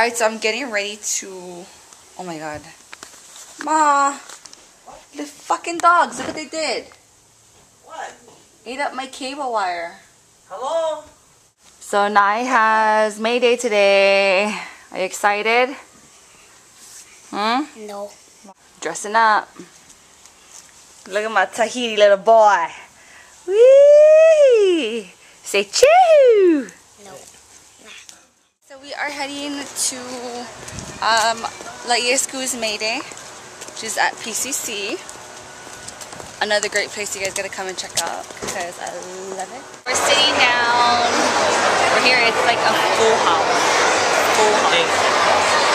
Alright, so I'm getting ready to... Oh my god. Ma! The fucking dogs, look what they did. What? Ate up my cable wire. Hello? So Nai has May Day today. Are you excited? Hmm? No. Dressing up. Look at my Tahiti little boy. Wee! Say choo! We are heading to um, Laie School's May Day, which is at PCC. Another great place you guys gotta come and check out because I love it. We're sitting down. We're here. It's like a full house. Full house.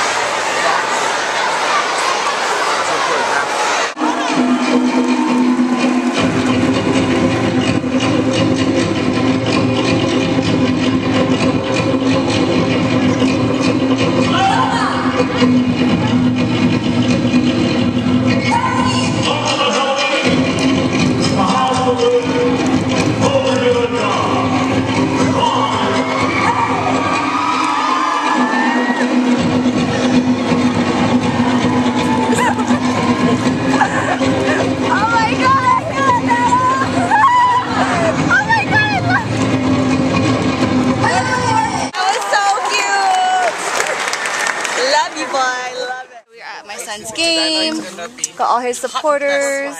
Got all his supporters.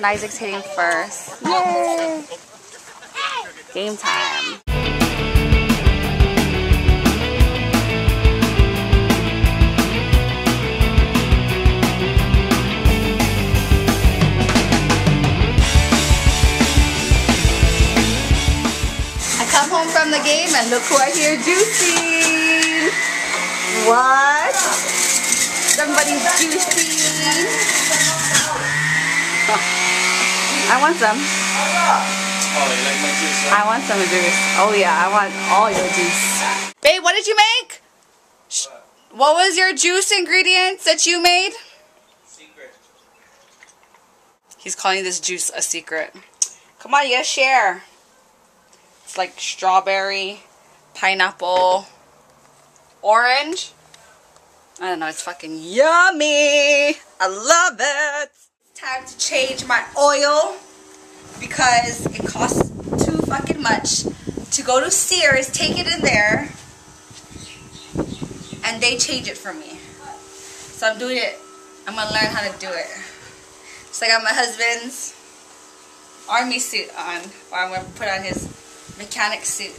Nisaac's hitting first. Yay! Game time. I come home from the game and look who I hear juicing. What? Somebody's juicing. I want some. Juice, I want some juice. Oh yeah, I want all your juice. Babe, what did you make? Sh- What was your juice ingredients that you made? Secret. He's calling this juice a secret. Come on, you gotta share. It's like strawberry, pineapple, orange. I don't know, it's fucking yummy. I love it. Time to change my oil because it costs too fucking much to go to Sears, take it in there, and they change it for me. So I'm doing it. I'm gonna learn how to do it. So I got my husband's army suit on, or I'm gonna put on his mechanic suit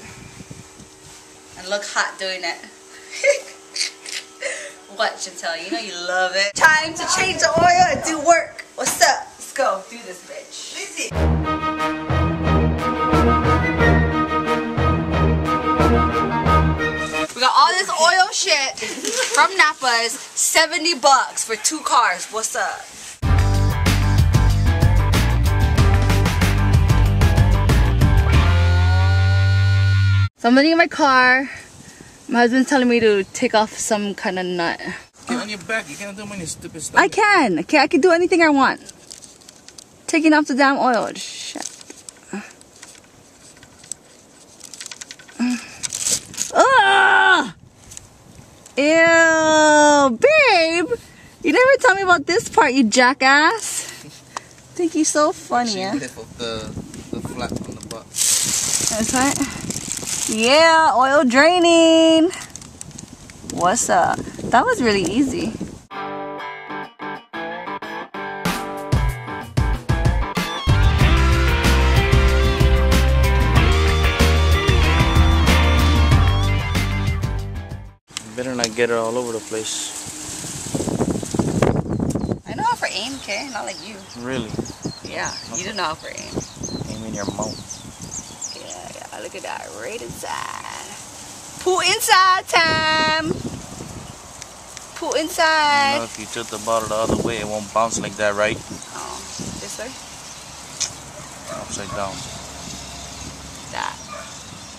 and look hot doing it. what, Chantel? You know you love it. Time to change the oil and do work. What's up? Let's go. Do this, bitch. Lizzie. We got all this oil shit from Napa's. 70 bucks for two cars. What's up? So I'm in my car. My husband's telling me to take off some kind of nut. On your back. You can't do any stupid stuff. I can. Okay, I can do anything I want. Taking off the damn oil. Shit. Ugh! Ew, babe. You never tell me about this part, you jackass. think you're so funny, yeah? The, the flap on the butt. That's right. Yeah, oil draining. What's up? That was really easy. Better not get it all over the place. I know how for aim, okay? Not like you. Really. Yeah, you do know how for aim. Aim in your mouth. Yeah, yeah, look at that. Right inside. Pull inside time. Pull You inside. know, if you tilt the bottle the other way, it won't bounce like that, right? Oh, this way? Upside down. That.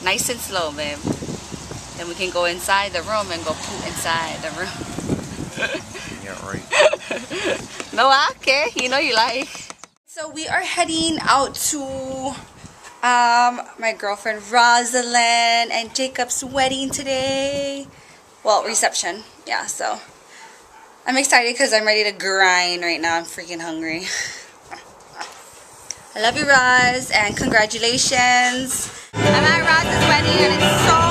Nice and slow, babe. Then we can go inside the room and go poo inside the room. Yeah, right. No, okay. You know you like. So we are heading out to um, my girlfriend Rosalind and Jacob's wedding today. Well, reception. Yeah, so I'm excited because I'm ready to grind right now. I'm freaking hungry. I love you, Roz, and congratulations. I'm at Roz's wedding and it's so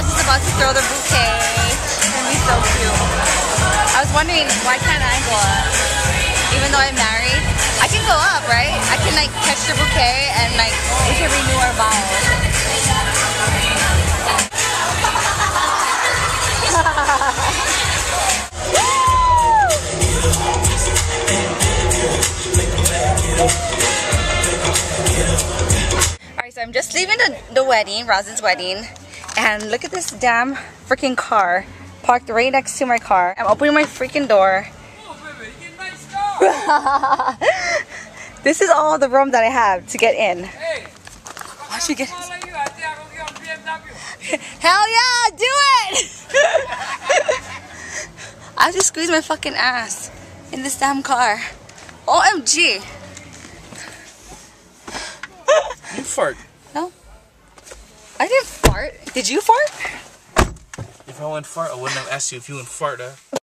Roz is about to throw the bouquet. It's gonna be so cute. I was wondering why can't I go up? Even though I'm married, I can go up, right? I can like catch the bouquet and like we can renew our vows. Alright, so I'm just leaving the, the wedding, Rosin's wedding, and look at this damn freaking car parked right next to my car. I'm opening my freaking door. this is all the room that I have to get in. Why'd you get Hell yeah, do it! I have to squeeze my fucking ass in this damn car. OMG. You fart. I didn't fart. Did you fart? If I went fart, I wouldn't have asked you if you went fart, huh?